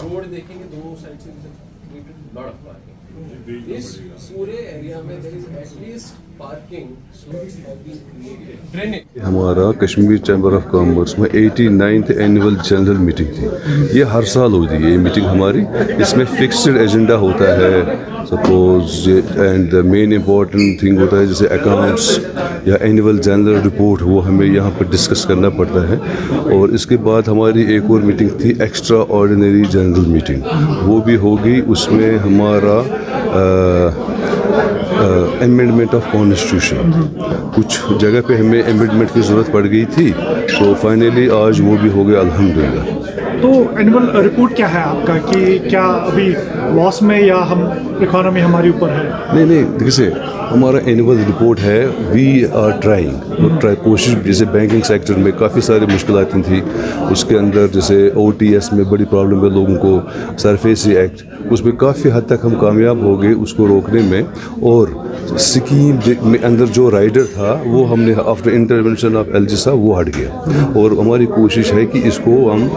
Road देखेंगे दोनों side से created lot of parking इस पूरे एरिया में हमारा कश्मीर चैम्बर ऑफ़ कॉमर्स में 89th एनुअल जनरल मीटिंग थी। ये हर साल होती है ये मीटिंग हमारी। इसमें फिक्स्ड एजेंडा होता है। Suppose and the main important thing होता है, जैसे अकाउंट्स या एनुअल जनरल रिपोर्ट वो हमें यहाँ पर डिस्कस करना पड़ता है। और इसके बाद हमारी एक और मीटिंग थी एक्स्ट्रा ऑर्डिनरी जनरल मीटिंग वो भी होगी, उसमें हमारा अमेंडमेंट ऑफ़ कॉन्स्टिट्यूशन कुछ जगह पे हमें अमेंडमेंट की ज़रूरत पड़ गई थी तो फाइनली आज वो भी हो गया अल्हम्दुलिल्लाह तो एनुअल रिपोर्ट क्या है आपका कि क्या अभी लॉस में या हम इकोनॉमी हमारी ऊपर है? नहीं नहीं देखिए हमारा एनुअल रिपोर्ट है वी आर ट्राइंग ट्राई कोशिश जैसे बैंकिंग सेक्टर में काफ़ी सारी मुश्किल थी उसके अंदर जैसे ओ में बड़ी प्रॉब्लम है लोगों को सरफेसी एक्ट उसमें काफ़ी हद तक हम कामयाब हो गए उसको रोकने में और स्कीम में अंदर जो राइडर था, वो हमने आफ्टर इंटरवेंशन ऑफ़ एल वो हट गया। और हमारी कोशिश है कि इसको हम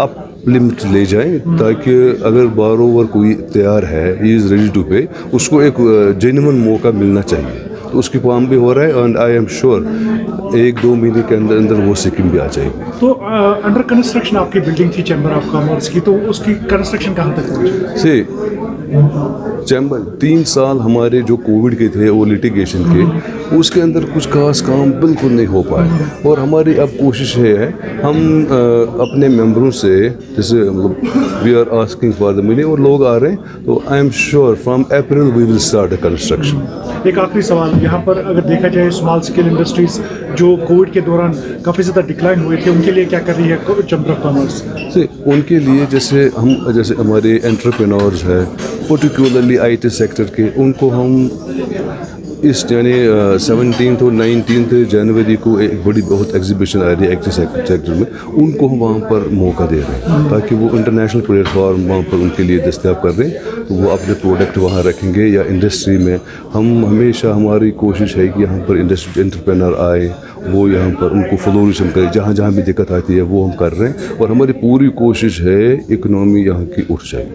अप लिमिट ले जाएँ, ताकि अगर बारोवर कोई तैयार है ही इज़ रेडी टू पे उसको एक जेनवन मौका मिलना चाहिए। तो उसकी काम भी हो रहा है एंड आई एम श्योर एक दो महीने के अंदर अंदर वो सिक्किम भी आ जाएगी। तो अंडर कंस्ट्रक्शन आपकी बिल्डिंग थी चैम्बर ऑफ़ कॉमर्स की तो उसकी कंस्ट्रक्शन कहाँ तक पहुँची? से चैम्बर तीन साल हमारे जो कोविड के थे वो लिटिगेशन के उसके अंदर कुछ खास काम बिल्कुल नहीं हो पाए। और हमारी अब कोशिश है हम अ, अपने मेंबरों से जैसे मतलब we are asking for the money और लोग आ रहे हैं तो I am sure from April we will start a construction एक आखिरी सवाल यहाँ पर अगर देखा जाए स्मॉल स्केल इंडस्ट्रीज़ जो कोविड के दौरान काफ़ी ज़्यादा डिक्लाइन हुए थे, उनके लिए क्या कर रही है चैम्बर ऑफ़ कॉमर्स से उनके लिए जैसे हम, जैसे हमारे एंट्रप्रेनोर्स है पर्टिकुलरली आईटी सेक्टर के, उनको हम इस यानी सेवनटीन और नाइनटीन जनवरी को एक बड़ी बहुत एग्जीबिशन आ रही है एक्टिव सेक्टर में। उनको हम वहाँ पर मौका दे रहे हैं ताकि वो इंटरनेशनल प्लेटफॉर्म वहाँ पर उनके लिए दस्तियाब कर रहे हैं तो वो अपने प्रोडक्ट वहाँ रखेंगे या इंडस्ट्री में। हम हमेशा हमारी कोशिश है कि यहाँ पर इंडस्ट्री इंटरप्रेनर आए, वो यहाँ पर उनको फ्लोरिश हम करें। जहाँ जहाँ भी दिक्कत आती है वो हम कर रहे हैं। और हमारी पूरी कोशिश है इकनॉमी यहाँ की उठ जाए।